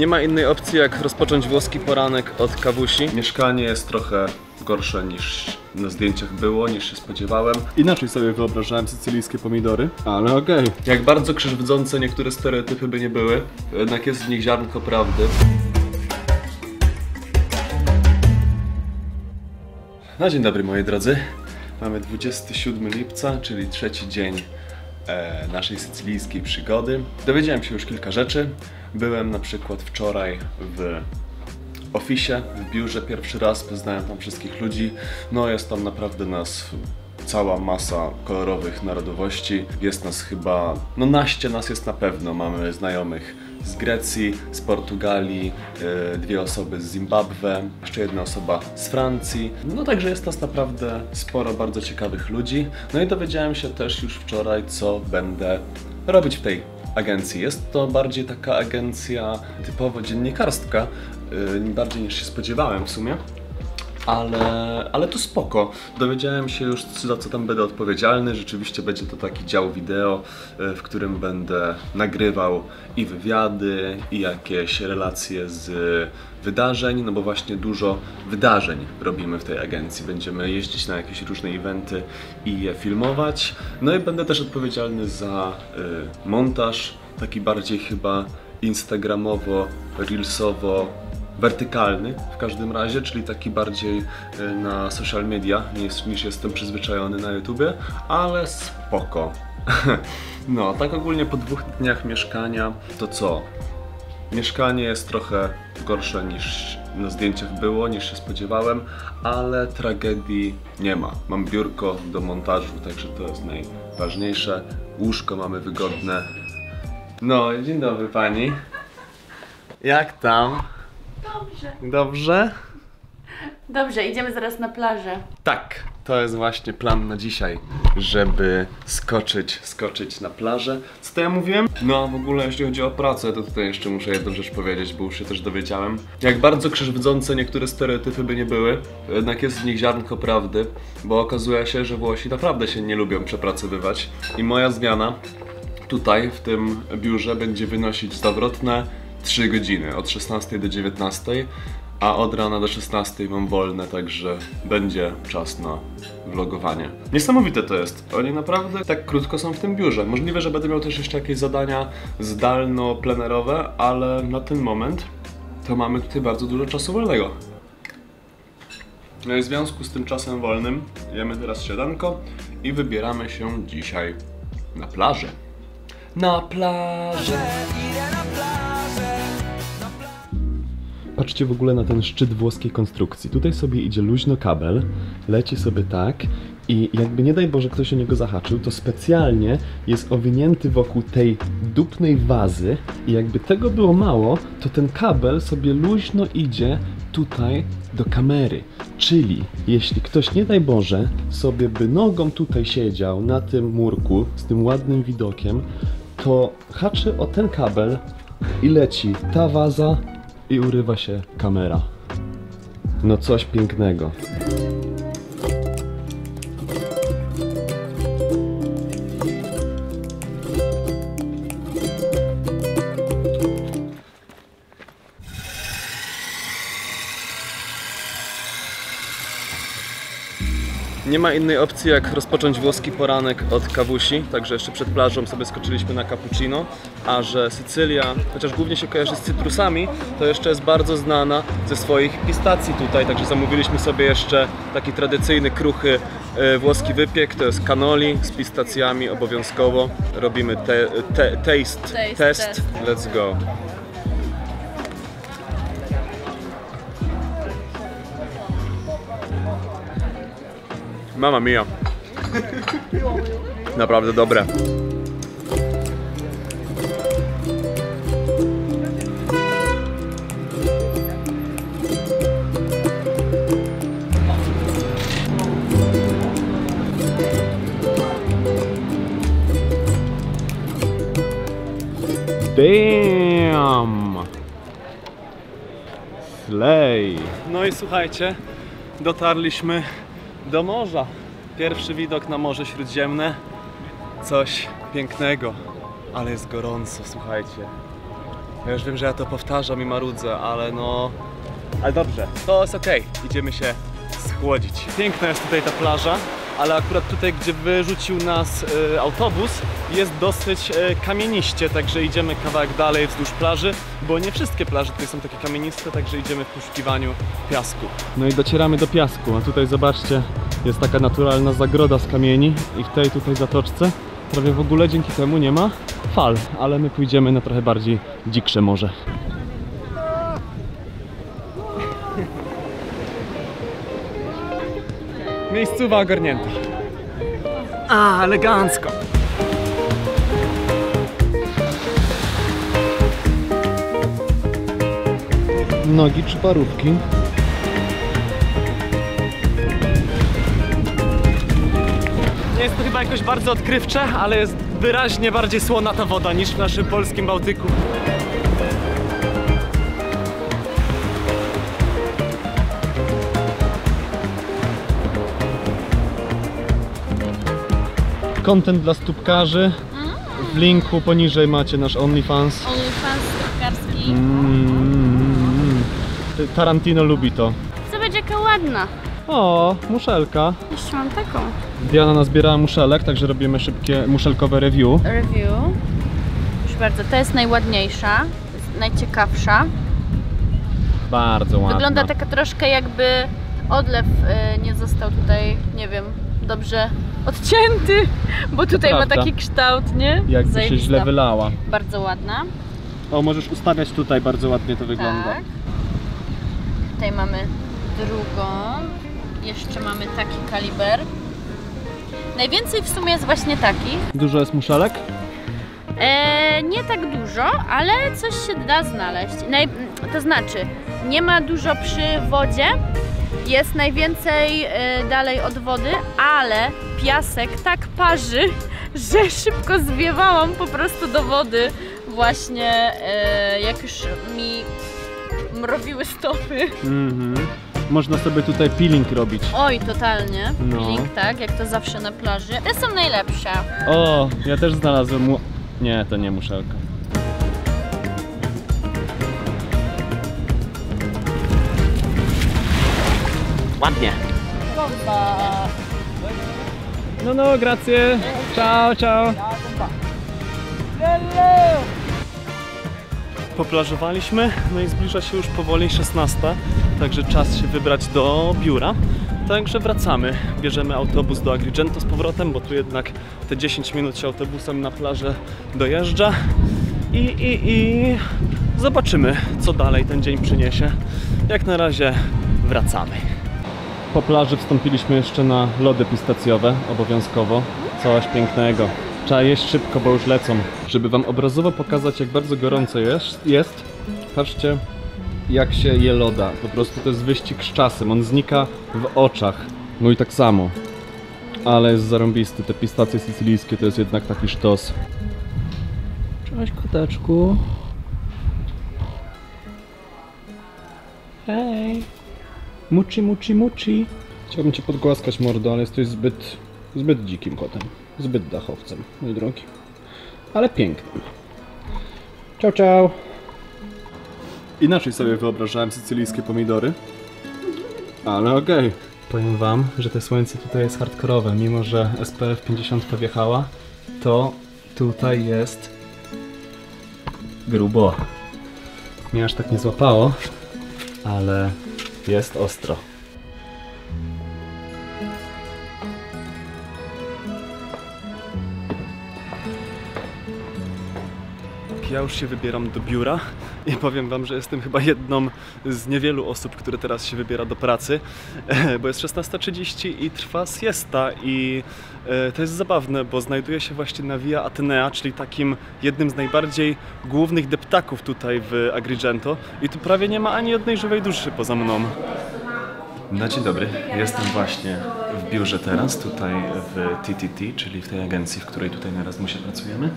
Nie ma innej opcji jak rozpocząć włoski poranek od kawusi. Mieszkanie jest trochę gorsze niż na zdjęciach było, niż się spodziewałem. Inaczej sobie wyobrażałem sycylijskie pomidory, ale okej. Jak bardzo krzywdzące niektóre stereotypy by nie były, jednak jest w nich ziarnko prawdy. No dzień dobry moi drodzy. Mamy 27 lipca, czyli trzeci dzień e, naszej sycylijskiej przygody. Dowiedziałem się już kilka rzeczy. Byłem na przykład wczoraj w ofisie, w biurze pierwszy raz, poznałem tam wszystkich ludzi. No jest tam naprawdę nas cała masa kolorowych narodowości. Jest nas chyba, no naście nas jest na pewno. Mamy znajomych z Grecji, z Portugalii, e, dwie osoby z Zimbabwe, jeszcze jedna osoba z Francji. No także jest nas naprawdę sporo bardzo ciekawych ludzi. No i dowiedziałem się też już wczoraj, co będę robić w tej agencji. Jest to bardziej taka agencja typowo dziennikarska, yy, bardziej niż się spodziewałem w sumie. Ale, ale to spoko. Dowiedziałem się już, za co tam będę odpowiedzialny. Rzeczywiście będzie to taki dział wideo, yy, w którym będę nagrywał i wywiady, i jakieś relacje z wydarzeń, no bo właśnie dużo wydarzeń robimy w tej agencji. Będziemy jeździć na jakieś różne eventy i je filmować. No i będę też odpowiedzialny za y, montaż, taki bardziej chyba instagramowo, reelsowo, wertykalny w każdym razie, czyli taki bardziej y, na social media niż, niż jestem przyzwyczajony na YouTubie, ale spoko. No, tak ogólnie po dwóch dniach mieszkania, to co? Mieszkanie jest trochę gorsze niż na zdjęciach było, niż się spodziewałem, ale tragedii nie ma. Mam biurko do montażu, także to jest najważniejsze. Łóżko mamy wygodne. No, dzień dobry pani. Jak tam? Dobrze. Dobrze? Dobrze, idziemy zaraz na plażę. Tak, to jest właśnie plan na dzisiaj, żeby skoczyć, skoczyć na plażę. Co to ja mówiłem? No, w ogóle jeśli chodzi o pracę, to tutaj jeszcze muszę jedną rzecz powiedzieć, bo już się też dowiedziałem. Jak bardzo krzywdzące niektóre stereotypy by nie były, jednak jest w nich ziarnko prawdy, bo okazuje się, że Włosi naprawdę się nie lubią przepracowywać. I moja zmiana tutaj, w tym biurze, będzie wynosić zawrotne 3 godziny, od 16 do 19 a od rana do 16 mam wolne, także będzie czas na vlogowanie. Niesamowite to jest. Oni naprawdę tak krótko są w tym biurze. Możliwe, że będę miał też jeszcze jakieś zadania zdalno-plenerowe, ale na ten moment to mamy tutaj bardzo dużo czasu wolnego. No i w związku z tym czasem wolnym jemy teraz śniadanko i wybieramy się dzisiaj na plażę. Na plażę! Patrzcie w ogóle na ten szczyt włoskiej konstrukcji. Tutaj sobie idzie luźno kabel, leci sobie tak i jakby nie daj Boże ktoś o niego zahaczył, to specjalnie jest owinięty wokół tej dupnej wazy i jakby tego było mało, to ten kabel sobie luźno idzie tutaj do kamery. Czyli jeśli ktoś nie daj Boże sobie by nogą tutaj siedział na tym murku z tym ładnym widokiem, to haczy o ten kabel i leci ta waza i urywa się kamera. No coś pięknego. Nie ma innej opcji jak rozpocząć włoski poranek od kawusi, także jeszcze przed plażą sobie skoczyliśmy na cappuccino, a że Sycylia, chociaż głównie się kojarzy z cytrusami, to jeszcze jest bardzo znana ze swoich pistacji tutaj, także zamówiliśmy sobie jeszcze taki tradycyjny, kruchy e, włoski wypiek, to jest cannoli z pistacjami obowiązkowo. Robimy te, te, taste, Taste test. let's go. Mama mia. Naprawdę dobre. Damn! Slay! No i słuchajcie, dotarliśmy do morza. Pierwszy widok na Morze Śródziemne. Coś pięknego, ale jest gorąco, słuchajcie. Ja już wiem, że ja to powtarzam i marudzę, ale no... Ale dobrze, to jest okej. Idziemy się schłodzić. Piękna jest tutaj ta plaża, ale akurat tutaj, gdzie wyrzucił nas e, autobus, jest dosyć e, kamieniście, także idziemy kawałek dalej wzdłuż plaży, bo nie wszystkie plaże tutaj są takie kamieniste, także idziemy w poszukiwaniu piasku. No i docieramy do piasku, a tutaj zobaczcie, jest taka naturalna zagroda z kamieni i w tej tutaj zatoczce prawie w ogóle dzięki temu nie ma fal, ale my pójdziemy na trochę bardziej dziksze morze. Miejscowa ogarnięta. A, elegancko. Nogi czy parówki? Nie jest to chyba jakoś bardzo odkrywcze, ale jest wyraźnie bardziej słona ta woda niż w naszym polskim Bałtyku. Content dla stópkarzy. W linku poniżej macie nasz OnlyFans. OnlyFans stopkarski. Mm. Tarantino lubi to. Zobacz jaka ładna. O, muszelka. Jeszcze mam taką. Diana nazbierała muszelek, także robimy szybkie muszelkowe review. Review. Proszę bardzo, to jest najładniejsza. Jest najciekawsza. Bardzo ładna. Wygląda taka troszkę jakby odlew y, nie został tutaj, nie wiem, dobrze odcięty, bo tutaj ma taki kształt, nie? Jakby się Zajebista. źle wylała. Bardzo ładna. O, możesz ustawiać tutaj, bardzo ładnie to wygląda. Tak. Tutaj mamy drugą. Jeszcze mamy taki kaliber. Najwięcej w sumie jest właśnie takich. Dużo jest muszelek? E, nie tak dużo, ale coś się da znaleźć. Naj, to znaczy, nie ma dużo przy wodzie, jest najwięcej e, dalej od wody, ale piasek tak parzy, że szybko zwiewałam po prostu do wody właśnie e, jak już mi mrowiły stopy. Mhm. Można sobie tutaj peeling robić. Oj, totalnie. No. Peeling, tak, jak to zawsze na plaży. Te są najlepsze. O, ja też znalazłem. Nie, to nie muszelka. Ładnie. No, no, grazie. Ciao, ciao. Poplażowaliśmy, no i zbliża się już powoli 16, także czas się wybrać do biura. Także wracamy, bierzemy autobus do Agrigento z powrotem, bo tu jednak te 10 minut się autobusem na plażę dojeżdża. I, i, i zobaczymy, co dalej ten dzień przyniesie. Jak na razie wracamy. Po plaży wstąpiliśmy jeszcze na lody pistacjowe, obowiązkowo. Coś pięknego. Trzeba jeść szybko, bo już lecą. Żeby Wam obrazowo pokazać, jak bardzo gorąco jest, jest patrzcie, jak się je loda. Po prostu to jest wyścig z czasem. On znika w oczach. No i tak samo. Ale jest zarąbisty. Te pistacje sycylijskie to jest jednak taki sztos. Cześć koteczku. Hej. Muci, muci, muci. Chciałbym Cię podgłaskać mordo, ale jesteś zbyt, zbyt dzikim kotem. Zbyt dachowcem, mój drogi. Ale pięknym. Ciao, ciao. Inaczej sobie wyobrażałem sycylijskie pomidory. Ale okej. Powiem wam, że te słońce tutaj jest hardkorowe. Mimo, że SPF 50 wjechała, to tutaj jest grubo. Mnie aż tak nie złapało, ale jest ostro. Ja już się wybieram do biura i powiem Wam, że jestem chyba jedną z niewielu osób, które teraz się wybiera do pracy, bo jest 16.30 i trwa siesta i e, to jest zabawne, bo znajduję się właśnie na Via Atenea, czyli takim jednym z najbardziej głównych deptaków tutaj w Agrigento i tu prawie nie ma ani jednej żywej duszy poza mną. No dzień dobry, jestem właśnie w biurze teraz, tutaj w TTT, czyli w tej agencji, w której tutaj na Erasmusie pracujemy.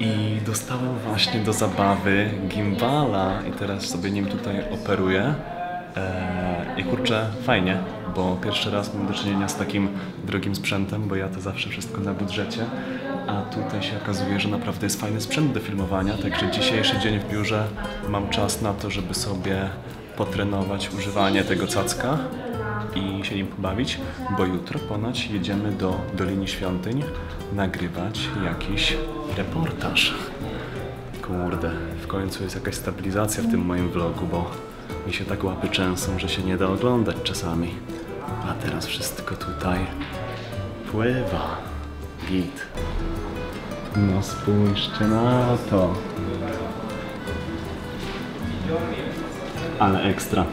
I dostałem właśnie do zabawy gimbala. I teraz sobie nim tutaj operuję. Eee, I kurczę, fajnie, bo pierwszy raz mam do czynienia z takim drogim sprzętem, bo ja to zawsze wszystko na budżecie, a tutaj się okazuje, że naprawdę jest fajny sprzęt do filmowania, także dzisiejszy dzień w biurze mam czas na to, żeby sobie potrenować używanie tego cacka i się nim pobawić, bo jutro ponoć jedziemy do Doliny Świątyń nagrywać jakiś reportaż. Kurde, w końcu jest jakaś stabilizacja w tym moim vlogu, bo mi się tak łapy częsą, że się nie da oglądać czasami. A teraz wszystko tutaj pływa. Git. No spójrzcie na to. Ale ekstra.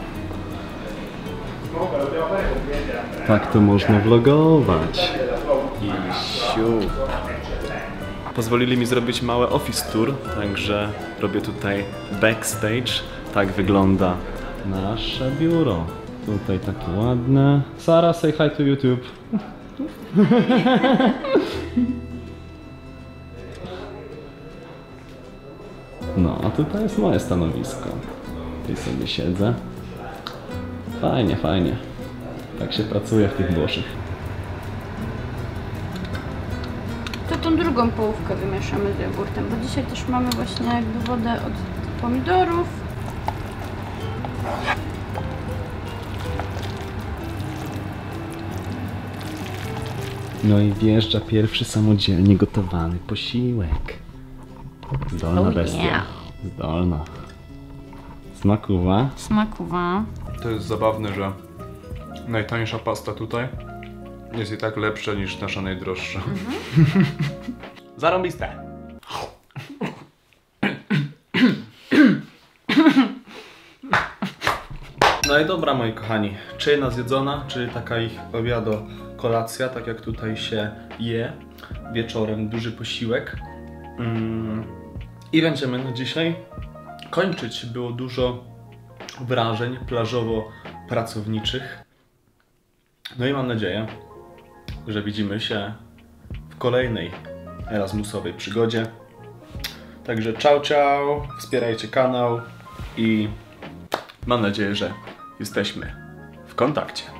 Tak to można vlogować. I siup. Pozwolili mi zrobić mały office tour, także robię tutaj backstage. Tak wygląda nasze biuro. Tutaj takie ładne. Sara, say hi to YouTube. No, a tutaj jest moje stanowisko. Tutaj sobie siedzę. Fajnie, fajnie. Tak się pracuje w tych Włoszech. To tą drugą połówkę wymieszamy z jogurtem, bo dzisiaj też mamy właśnie jakby wodę od pomidorów. No i wjeżdża pierwszy samodzielnie gotowany posiłek. Zdolna Oh bestia. yeah. Zdolna. Smakuwa. Smakuwa. To jest zabawne, że najtańsza pasta tutaj jest i tak lepsza niż nasza najdroższa. Zarąbiste. No i dobra moi kochani, czy jedna zjedzona, czy taka ich obiado kolacja, tak jak tutaj się je wieczorem, duży posiłek. Mm. I będziemy na dzisiaj kończyć. Było dużo wrażeń plażowo-pracowniczych. No i mam nadzieję, że widzimy się w kolejnej Erasmusowej przygodzie. Także ciao, ciao, wspierajcie kanał i mam nadzieję, że jesteśmy w kontakcie.